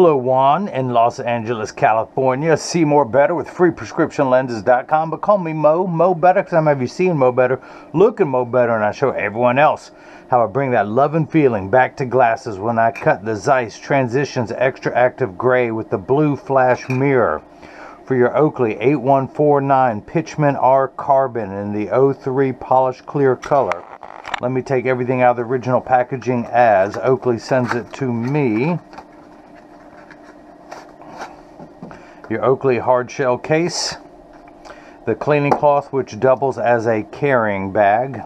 Hello, Juan in Los Angeles, California. See more better with freeprescriptionlenses.com. But call me Mo, Mo Better, because I'm have you seen Mo Better, looking Mo Better, and I show everyone else how I bring that love and feeling back to glasses when I cut the Zeiss Transitions Extra Active Gray with the blue flash mirror for your Oakley 8149 Pitchman R Carbon in the 03 polished clear color. Let me take everything out of the original packaging as Oakley sends it to me. Your Oakley hard shell case. The cleaning cloth which doubles as a carrying bag.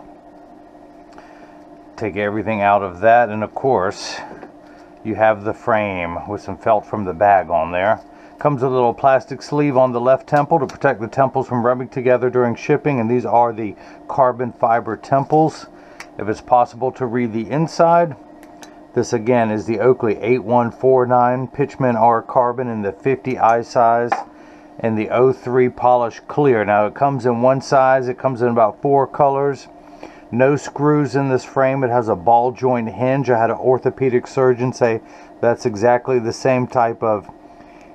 Take everything out of that and of course you have the frame with some felt from the bag on there. Comes a little plastic sleeve on the left temple to protect the temples from rubbing together during shipping and these are the carbon fiber temples. If it's possible to read the inside, this again is the Oakley 8149 Pitchman R Carbon in the 50 eye size and the 03 Polish Clear. Now it comes in one size, it comes in about four colors. No screws in this frame. It has a ball joint hinge. I had an orthopedic surgeon say that's exactly the same type of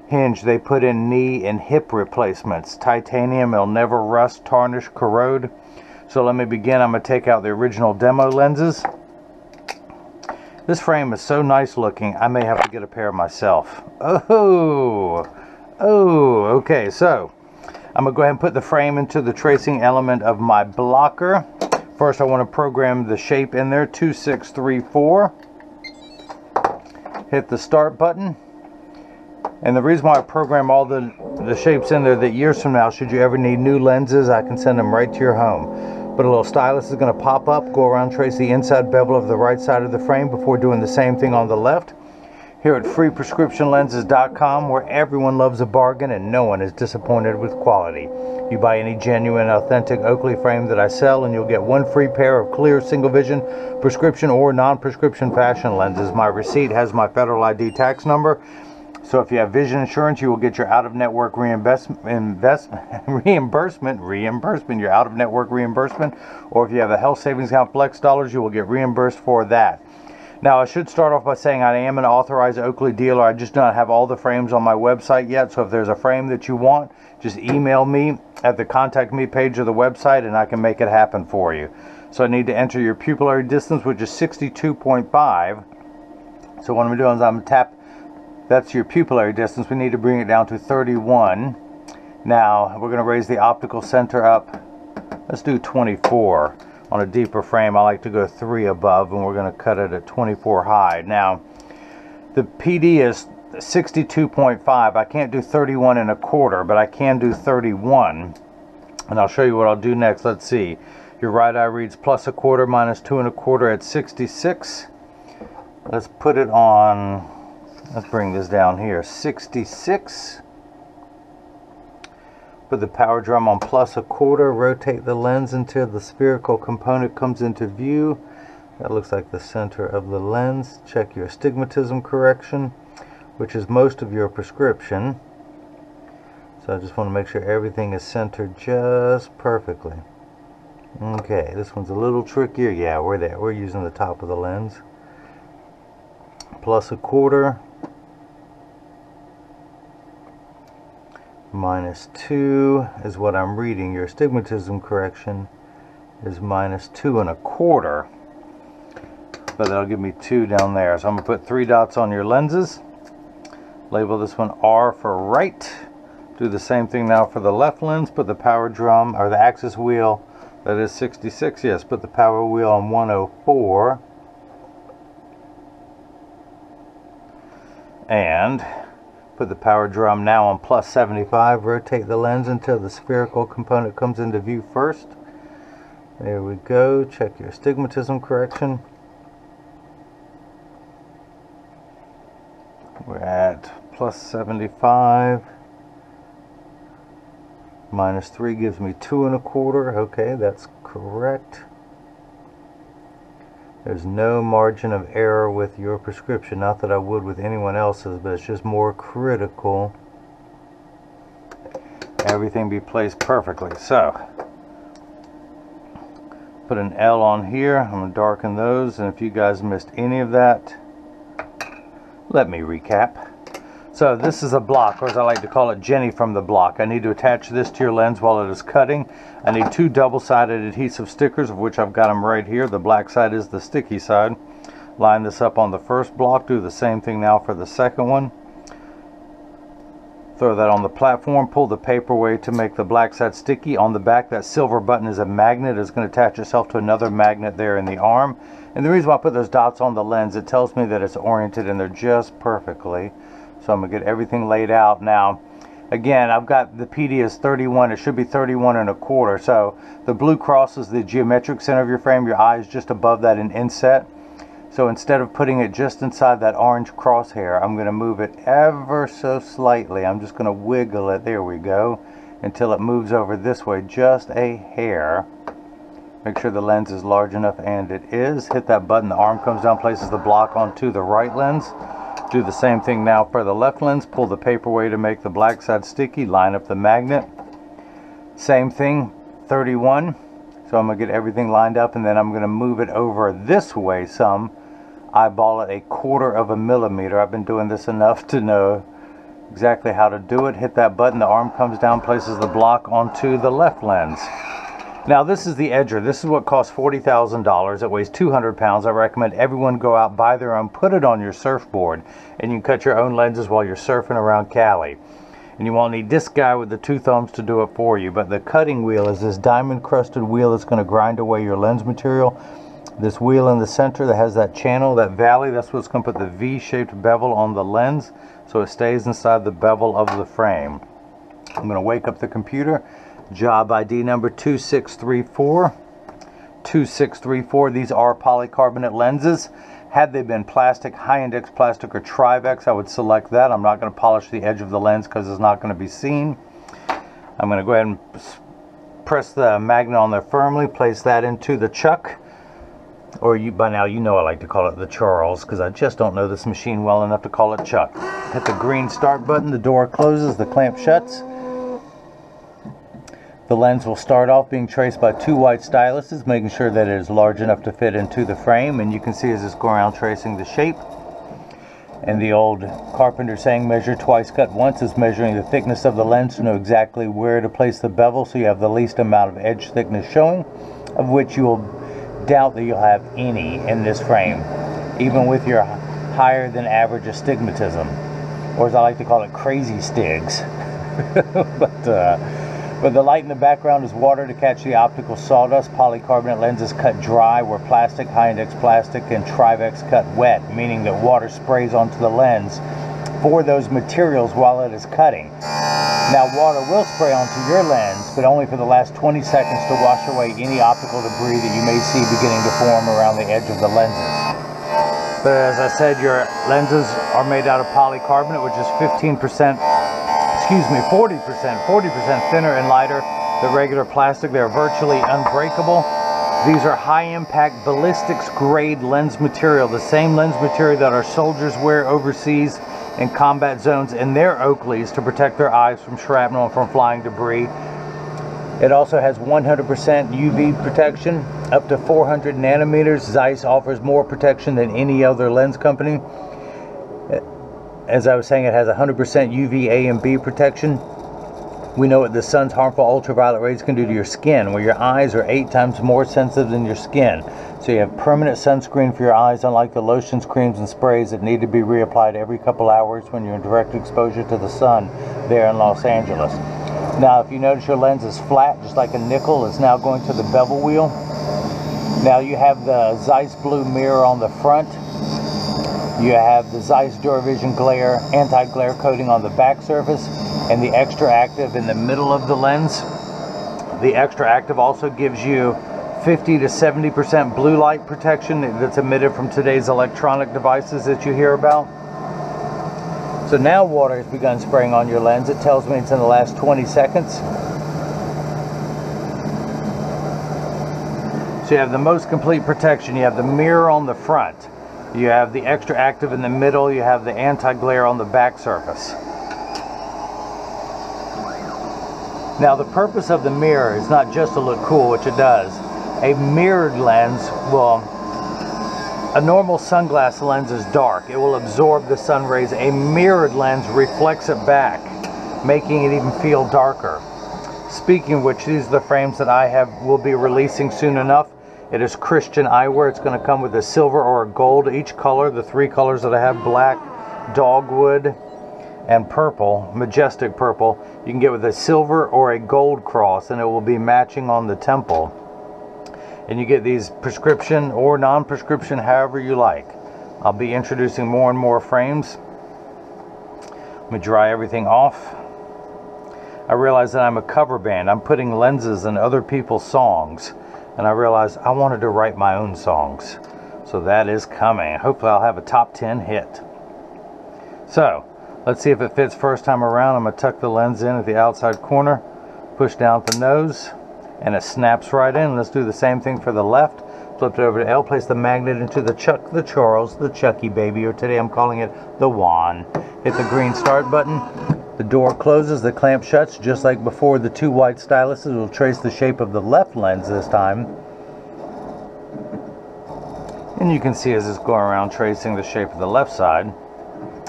hinge they put in knee and hip replacements. Titanium, it'll never rust, tarnish, corrode. So let me begin. I'm going to take out the original demo lenses. This frame is so nice looking, I may have to get a pair myself. Oh, oh, okay, so I'm to go ahead and put the frame into the tracing element of my blocker. First, I want to program the shape in there, 2634. Hit the start button. And the reason why I program all the, the shapes in there that years from now, should you ever need new lenses, I can send them right to your home. But a little stylus is going to pop up, go around, trace the inside bevel of the right side of the frame before doing the same thing on the left here at freeprescriptionlenses.com where everyone loves a bargain and no one is disappointed with quality. You buy any genuine, authentic Oakley frame that I sell and you'll get one free pair of clear single vision prescription or non-prescription fashion lenses. My receipt has my federal ID tax number. So if you have vision insurance, you will get your out-of-network reimbursement, reimbursement, reimbursement, your out-of-network reimbursement. Or if you have a health savings account, Flex Dollars, you will get reimbursed for that. Now, I should start off by saying I am an authorized Oakley dealer. I just don't have all the frames on my website yet. So if there's a frame that you want, just email me at the contact me page of the website and I can make it happen for you. So I need to enter your pupillary distance, which is 62.5. So what I'm doing is I'm tap, that's your pupillary distance. We need to bring it down to 31. Now, we're going to raise the optical center up. Let's do 24 on a deeper frame. I like to go three above and we're going to cut it at 24 high. Now the PD is 62.5 I can't do 31 and a quarter but I can do 31 and I'll show you what I'll do next. Let's see. Your right eye reads plus a quarter minus two and a quarter at 66 let's put it on let's bring this down here 66 Put the power drum on plus a quarter, rotate the lens until the spherical component comes into view. That looks like the center of the lens. Check your astigmatism correction, which is most of your prescription. So I just want to make sure everything is centered just perfectly. Okay, this one's a little trickier. Yeah, we're there. We're using the top of the lens. Plus a quarter. Minus 2 is what I'm reading. Your astigmatism correction is minus 2 and a quarter. But that'll give me 2 down there. So I'm going to put 3 dots on your lenses. Label this one R for right. Do the same thing now for the left lens. Put the power drum, or the axis wheel, that is 66. Yes, put the power wheel on 104. And Put the power drum now on plus 75. Rotate the lens until the spherical component comes into view first. There we go. Check your astigmatism correction. We're at plus 75. Minus 3 gives me 2 and a quarter. Okay, that's correct. There's no margin of error with your prescription. Not that I would with anyone else's, but it's just more critical. Everything be placed perfectly. So, put an L on here. I'm going to darken those. And if you guys missed any of that, let me recap. So this is a block, or as I like to call it, Jenny from the block. I need to attach this to your lens while it is cutting. I need two double-sided adhesive stickers, of which I've got them right here. The black side is the sticky side. Line this up on the first block. Do the same thing now for the second one. Throw that on the platform. Pull the paper away to make the black side sticky. On the back, that silver button is a magnet. It's going to attach itself to another magnet there in the arm. And the reason why I put those dots on the lens, it tells me that it's oriented and they're just perfectly. So I'm going to get everything laid out now. Again, I've got the PD is 31. It should be 31 and a quarter. So the blue cross is the geometric center of your frame. Your eye is just above that in inset. So instead of putting it just inside that orange crosshair, I'm going to move it ever so slightly. I'm just going to wiggle it, there we go, until it moves over this way, just a hair. Make sure the lens is large enough, and it is. Hit that button, the arm comes down, places the block onto the right lens. Do the same thing now for the left lens. Pull the paper away to make the black side sticky. Line up the magnet. Same thing, 31. So I'm going to get everything lined up, and then I'm going to move it over this way some eyeball it a quarter of a millimeter. I've been doing this enough to know exactly how to do it. Hit that button, the arm comes down, places the block onto the left lens. Now this is the Edger. This is what costs $40,000. It weighs 200 pounds. I recommend everyone go out, buy their own, put it on your surfboard, and you can cut your own lenses while you're surfing around Cali. And you won't need this guy with the two thumbs to do it for you. But the cutting wheel is this diamond crusted wheel that's going to grind away your lens material this wheel in the center that has that channel, that valley, that's what's going to put the V-shaped bevel on the lens so it stays inside the bevel of the frame. I'm going to wake up the computer. Job ID number 2634. 2634. These are polycarbonate lenses. Had they been plastic, high index plastic, or Trivex, I would select that. I'm not going to polish the edge of the lens because it's not going to be seen. I'm going to go ahead and press the magnet on there firmly, place that into the chuck or you by now you know I like to call it the Charles because I just don't know this machine well enough to call it Chuck. Hit the green start button, the door closes, the clamp shuts. The lens will start off being traced by two white styluses, making sure that it is large enough to fit into the frame. And you can see as it's going around tracing the shape. And the old carpenter saying measure twice, cut once is measuring the thickness of the lens to know exactly where to place the bevel so you have the least amount of edge thickness showing, of which you will doubt that you'll have any in this frame, even with your higher than average astigmatism, or as I like to call it, crazy stigs. but, uh, but the light in the background is water to catch the optical sawdust. Polycarbonate lenses cut dry, where plastic, high index plastic, and Trivex cut wet, meaning that water sprays onto the lens for those materials while it is cutting. Now water will spray onto your lens, but only for the last 20 seconds to wash away any optical debris that you may see beginning to form around the edge of the lenses. But as I said, your lenses are made out of polycarbonate, which is 15%, excuse me, 40%, 40% thinner and lighter than regular plastic. They're virtually unbreakable. These are high impact ballistics grade lens material, the same lens material that our soldiers wear overseas in combat zones in their Oakleys to protect their eyes from shrapnel and from flying debris. It also has 100% UV protection, up to 400 nanometers. Zeiss offers more protection than any other lens company. As I was saying, it has 100% UV A and B protection. We know what the sun's harmful ultraviolet rays can do to your skin, where your eyes are eight times more sensitive than your skin. So you have permanent sunscreen for your eyes, unlike the lotions, creams, and sprays that need to be reapplied every couple hours when you're in direct exposure to the sun there in Los Angeles. Now, if you notice your lens is flat, just like a nickel, it's now going to the bevel wheel. Now you have the Zeiss blue mirror on the front. You have the Zeiss DuraVision glare, anti-glare coating on the back surface, and the extra active in the middle of the lens. The extra active also gives you 50 to 70% blue light protection that's emitted from today's electronic devices that you hear about. So now water has begun spraying on your lens. It tells me it's in the last 20 seconds. So you have the most complete protection. You have the mirror on the front. You have the extra active in the middle. You have the anti-glare on the back surface. Now the purpose of the mirror is not just to look cool, which it does a mirrored lens will A normal sunglass lens is dark. It will absorb the sun rays. A mirrored lens reflects it back, making it even feel darker. Speaking of which, these are the frames that I have will be releasing soon enough. It is Christian eyewear. It's going to come with a silver or a gold each color. The three colors that I have, black, dogwood, and purple, majestic purple. You can get with a silver or a gold cross and it will be matching on the temple and you get these prescription or non-prescription however you like I'll be introducing more and more frames let me dry everything off I realize that I'm a cover band I'm putting lenses in other people's songs and I realized I wanted to write my own songs so that is coming hopefully I'll have a top 10 hit so let's see if it fits first time around I'm gonna tuck the lens in at the outside corner push down the nose and it snaps right in. Let's do the same thing for the left. Flip it over to L, place the magnet into the Chuck, the Charles, the Chucky baby, or today I'm calling it the Juan. Hit the green start button. The door closes, the clamp shuts, just like before. The two white styluses will trace the shape of the left lens this time. And you can see as it's going around tracing the shape of the left side.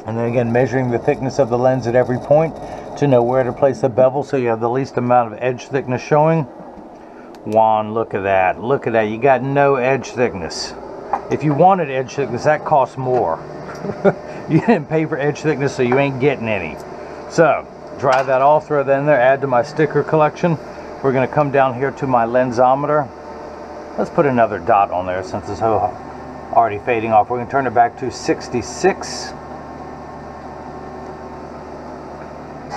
And then again, measuring the thickness of the lens at every point to know where to place the bevel so you have the least amount of edge thickness showing. Juan, look at that. Look at that. You got no edge thickness. If you wanted edge thickness, that costs more. you didn't pay for edge thickness, so you ain't getting any. So, dry that all, throw that in there, add to my sticker collection. We're going to come down here to my lensometer. Let's put another dot on there since it's already fading off. We're to turn it back to 66.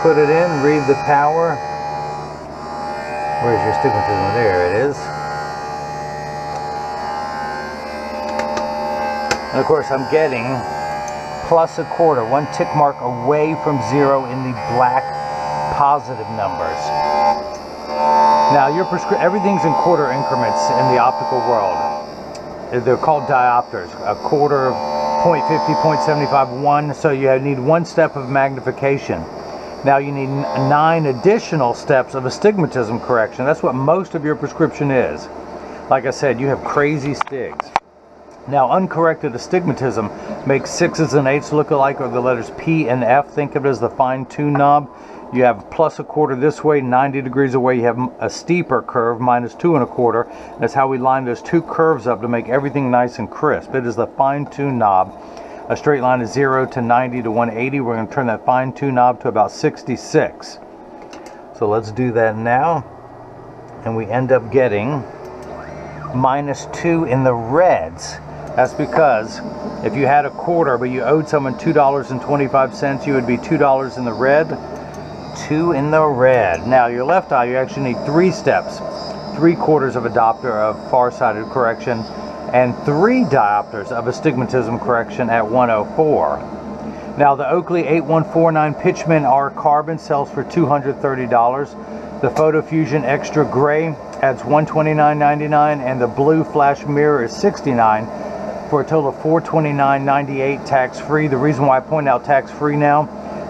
Put it in, read the power. Where's your stigmatism? There it is. And of course I'm getting plus a quarter, one tick mark away from zero in the black positive numbers. Now your prescri everything's in quarter increments in the optical world. They're called diopters. A quarter, 0.50, 0.75, 1. So you need one step of magnification. Now you need nine additional steps of astigmatism correction. That's what most of your prescription is. Like I said, you have crazy stigs. Now, uncorrected astigmatism makes sixes and eights look alike, or the letters P and F. Think of it as the fine tune knob. You have plus a quarter this way, 90 degrees away. You have a steeper curve, minus two and a quarter. That's how we line those two curves up to make everything nice and crisp. It is the fine tune knob. A straight line is 0 to 90 to 180. We're going to turn that fine tune knob to about 66. So let's do that now. And we end up getting minus 2 in the reds. That's because if you had a quarter but you owed someone $2.25, you would be $2 in the red, 2 in the red. Now your left eye, you actually need three steps. Three quarters of a diopter of far-sighted correction and three diopters of astigmatism correction at 104. Now the Oakley 8149 Pitchman R Carbon sells for $230. The Photo Fusion Extra Gray adds $129.99 and the Blue Flash Mirror is 69 for a total of $429.98 tax free. The reason why I point out tax free now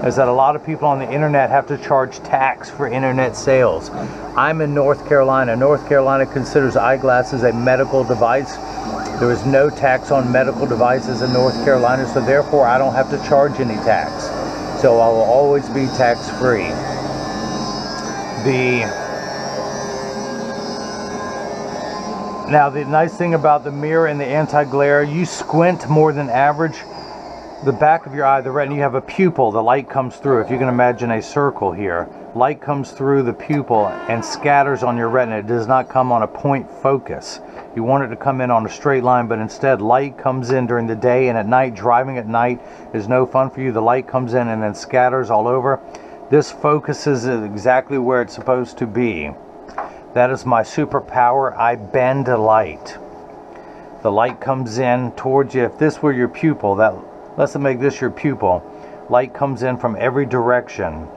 is that a lot of people on the internet have to charge tax for internet sales. I'm in North Carolina. North Carolina considers eyeglasses a medical device. There is no tax on medical devices in North Carolina, so therefore I don't have to charge any tax. So I will always be tax free. The now the nice thing about the mirror and the anti-glare, you squint more than average the back of your eye, the retina, you have a pupil. The light comes through. If you can imagine a circle here, light comes through the pupil and scatters on your retina. It does not come on a point focus. You want it to come in on a straight line, but instead light comes in during the day and at night. Driving at night is no fun for you. The light comes in and then scatters all over. This focuses exactly where it's supposed to be. That is my superpower. I bend light. The light comes in towards you. If this were your pupil, that let's make this your pupil. Light comes in from every direction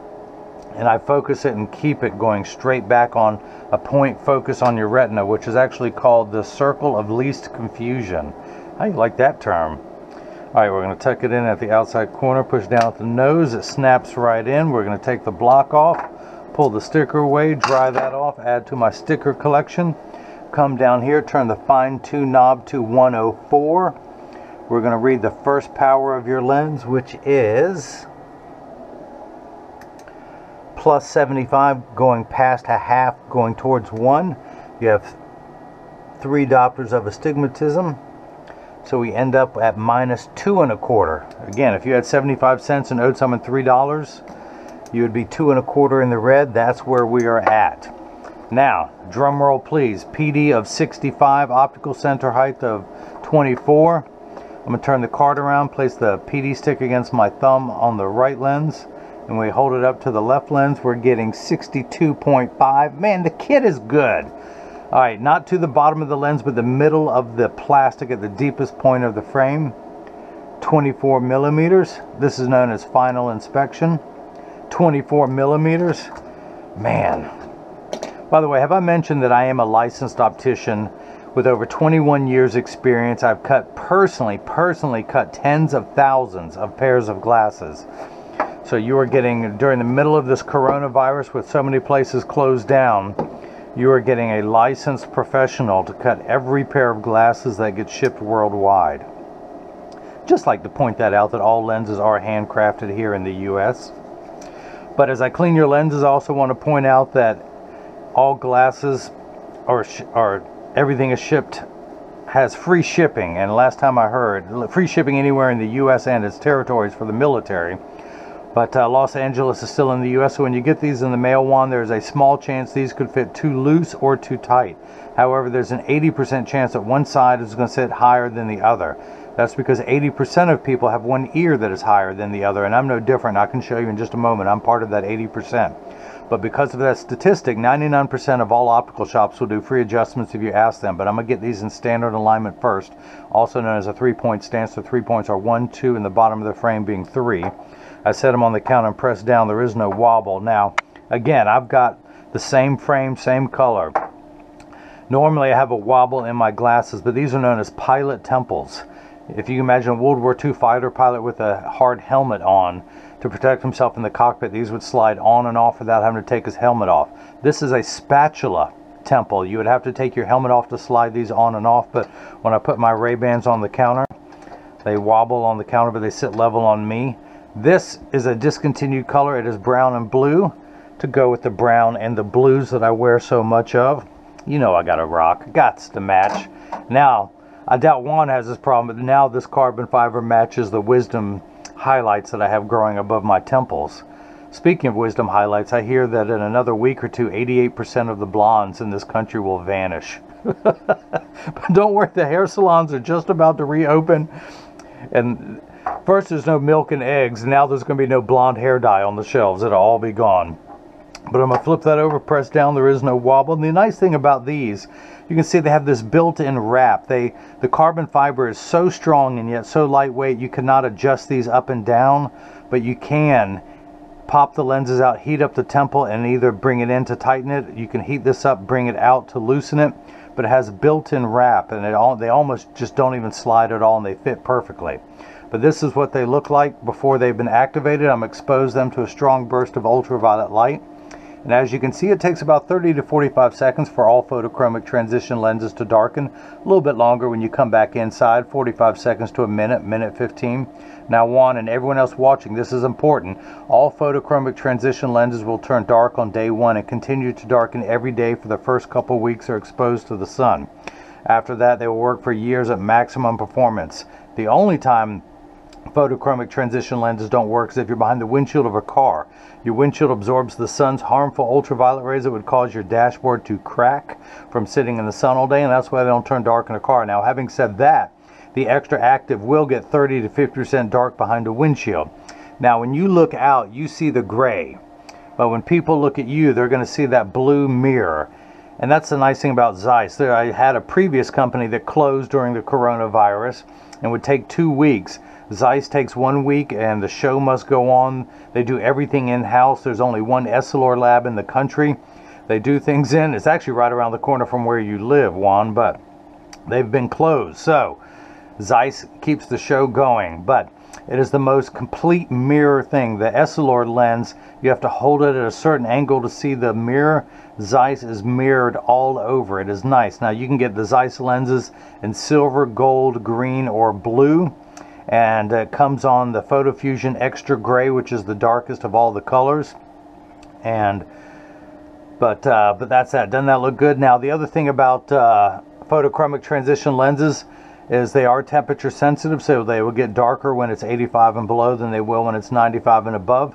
and I focus it and keep it going straight back on a point focus on your retina, which is actually called the circle of least confusion. How you like that term? All right, we're going to tuck it in at the outside corner, push down at the nose, it snaps right in. We're going to take the block off, pull the sticker away, dry that off, add to my sticker collection. Come down here, turn the fine tune knob to 104. We're going to read the first power of your lens, which is plus 75 going past a half going towards one. You have three diopters of astigmatism. So we end up at minus two and a quarter. Again, if you had 75 cents and owed someone $3, you would be two and a quarter in the red. That's where we are at. Now, drum roll please. PD of 65, optical center height of 24. I'm to turn the card around, place the PD stick against my thumb on the right lens, and we hold it up to the left lens. We're getting 62.5. Man, the kit is good. All right, not to the bottom of the lens, but the middle of the plastic at the deepest point of the frame. 24 millimeters. This is known as final inspection. 24 millimeters. Man. By the way, have I mentioned that I am a licensed optician with over 21 years experience? I've cut personally, personally cut tens of thousands of pairs of glasses. So you are getting, during the middle of this coronavirus with so many places closed down, you are getting a licensed professional to cut every pair of glasses that gets shipped worldwide. Just like to point that out that all lenses are handcrafted here in the US. But as I clean your lenses, I also want to point out that all glasses are, are everything is shipped has free shipping and last time I heard free shipping anywhere in the US and its territories for the military but uh, Los Angeles is still in the US, so when you get these in the mail Juan, there's a small chance these could fit too loose or too tight. However, there's an 80% chance that one side is going to sit higher than the other. That's because 80% of people have one ear that is higher than the other, and I'm no different. I can show you in just a moment. I'm part of that 80%. But because of that statistic, 99% of all optical shops will do free adjustments if you ask them. But I'm going to get these in standard alignment first, also known as a three-point stance. The three points are one, two, and the bottom of the frame being three. I set them on the counter and press down. There is no wobble. Now, again, I've got the same frame, same color. Normally I have a wobble in my glasses, but these are known as pilot temples. If you imagine a World War II fighter pilot with a hard helmet on to protect himself in the cockpit, these would slide on and off without having to take his helmet off. This is a spatula temple. You would have to take your helmet off to slide these on and off, but when I put my Ray-Bans on the counter, they wobble on the counter, but they sit level on me. This is a discontinued color. It is brown and blue to go with the brown and the blues that I wear so much of. You know I got a rock. Gots to match. Now, I doubt Juan has this problem, but now this carbon fiber matches the wisdom highlights that I have growing above my temples. Speaking of wisdom highlights, I hear that in another week or two, 88% of the blondes in this country will vanish. but don't worry, the hair salons are just about to reopen. And First, there's no milk and eggs. And now there's going to be no blonde hair dye on the shelves. It'll all be gone. But I'm going to flip that over, press down. There is no wobble. And the nice thing about these, you can see they have this built-in wrap. They, the carbon fiber is so strong and yet so lightweight, you cannot adjust these up and down, but you can pop the lenses out, heat up the temple, and either bring it in to tighten it. You can heat this up, bring it out to loosen it, but it has built-in wrap, and it all, they almost just don't even slide at all, and they fit perfectly. But this is what they look like before they've been activated. I'm exposed them to a strong burst of ultraviolet light. And as you can see, it takes about 30 to 45 seconds for all photochromic transition lenses to darken. A little bit longer when you come back inside, 45 seconds to a minute, minute 15. Now Juan and everyone else watching, this is important. All photochromic transition lenses will turn dark on day one and continue to darken every day for the first couple weeks they're exposed to the sun. After that, they will work for years at maximum performance. The only time photochromic transition lenses don't work is if you're behind the windshield of a car. Your windshield absorbs the sun's harmful ultraviolet rays that would cause your dashboard to crack from sitting in the sun all day, and that's why they don't turn dark in a car. Now, having said that, the extra active will get 30 to 50% dark behind a windshield. Now, when you look out, you see the gray. But when people look at you, they're going to see that blue mirror. And that's the nice thing about Zeiss. There, I had a previous company that closed during the coronavirus and would take two weeks. Zeiss takes one week and the show must go on. They do everything in-house. There's only one Essilor lab in the country. They do things in. It's actually right around the corner from where you live, Juan, but they've been closed. So Zeiss keeps the show going, but it is the most complete mirror thing. The Essilor lens, you have to hold it at a certain angle to see the mirror. Zeiss is mirrored all over. It is nice. Now you can get the Zeiss lenses in silver, gold, green, or blue. And it comes on the Photo Fusion Extra Gray, which is the darkest of all the colors. And but uh, but that's that. Doesn't that look good? Now the other thing about uh, photochromic transition lenses is they are temperature sensitive, so they will get darker when it's 85 and below than they will when it's 95 and above.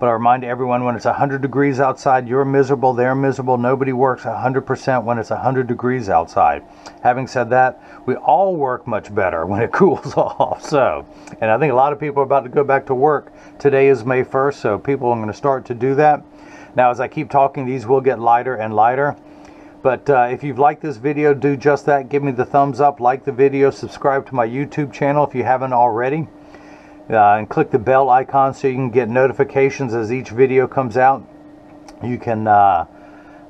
But I remind everyone when it's 100 degrees outside, you're miserable, they're miserable. Nobody works 100% when it's 100 degrees outside. Having said that, we all work much better when it cools off. So, and I think a lot of people are about to go back to work. Today is May 1st, so people are going to start to do that. Now, as I keep talking, these will get lighter and lighter. But uh, if you've liked this video, do just that. Give me the thumbs up, like the video, subscribe to my YouTube channel if you haven't already uh, and click the bell icon so you can get notifications as each video comes out. You can, uh,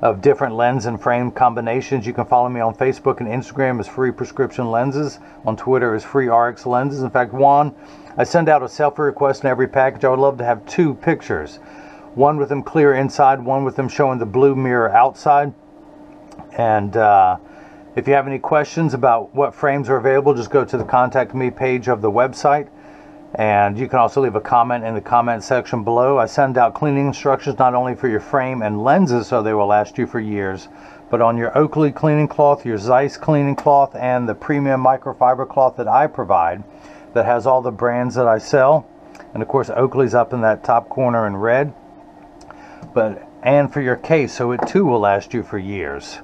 of different lens and frame combinations. You can follow me on Facebook and Instagram as Free Prescription Lenses. On Twitter as Free RX Lenses. In fact, Juan, I send out a selfie request in every package. I would love to have two pictures. One with them clear inside, one with them showing the blue mirror outside. And uh, if you have any questions about what frames are available, just go to the contact me page of the website. And you can also leave a comment in the comment section below. I send out cleaning instructions not only for your frame and lenses so they will last you for years, but on your Oakley cleaning cloth, your Zeiss cleaning cloth, and the premium microfiber cloth that I provide that has all the brands that I sell. And of course, Oakley's up in that top corner in red. But and for your case, so it too will last you for years.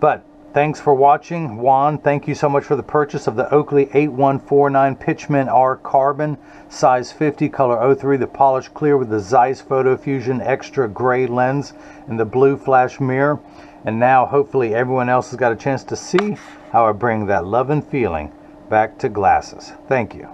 But Thanks for watching. Juan, thank you so much for the purchase of the Oakley 8149 Pitchman R Carbon, size 50, color 03, the polished clear with the Zeiss Photo Fusion Extra Gray lens and the blue flash mirror. And now hopefully everyone else has got a chance to see how I bring that love and feeling back to glasses. Thank you.